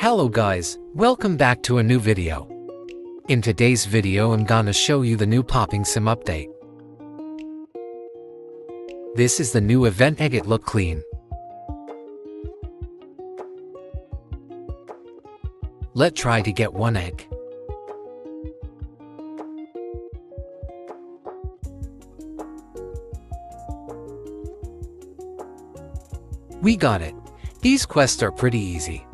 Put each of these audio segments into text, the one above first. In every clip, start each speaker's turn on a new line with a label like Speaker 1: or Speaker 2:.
Speaker 1: Hello guys, welcome back to a new video. In today's video I'm gonna show you the new Popping Sim update. This is the new event egg it look clean. Let try to get one egg. We got it. These quests are pretty easy.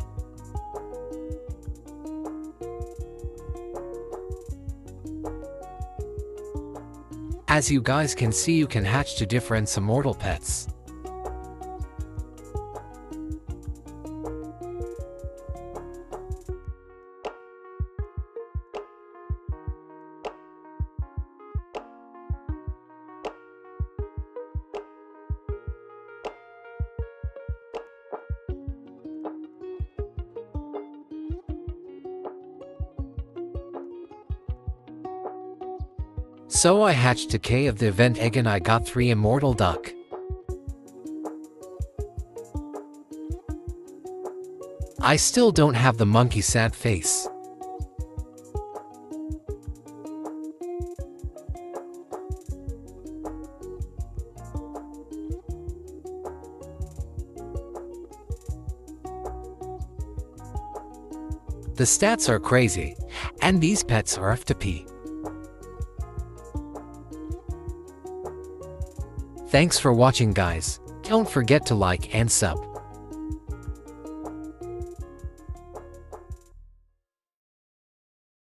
Speaker 1: As you guys can see you can hatch to different immortal pets. So I hatched a K of the event egg and I got 3 immortal duck. I still don't have the monkey sad face. The stats are crazy, and these pets are F2P. Thanks for watching guys. Don't forget to like and sub.